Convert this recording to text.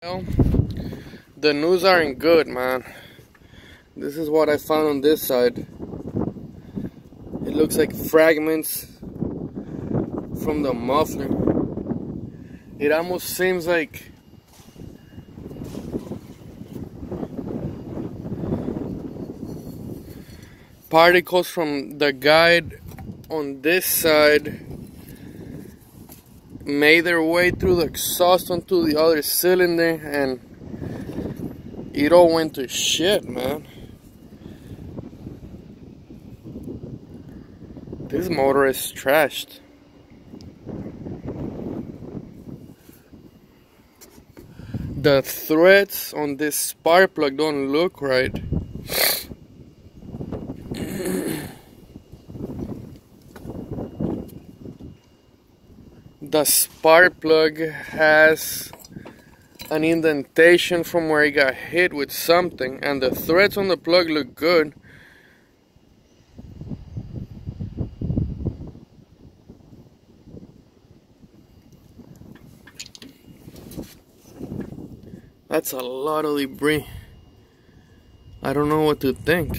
Well, the news aren't good, man. This is what I found on this side. It looks like fragments from the muffler. It almost seems like particles from the guide on this side made their way through the exhaust onto the other cylinder and it all went to shit, man. This motor is trashed. The threads on this spark plug don't look right. The spark plug has an indentation from where it got hit with something and the threads on the plug look good. That's a lot of debris. I don't know what to think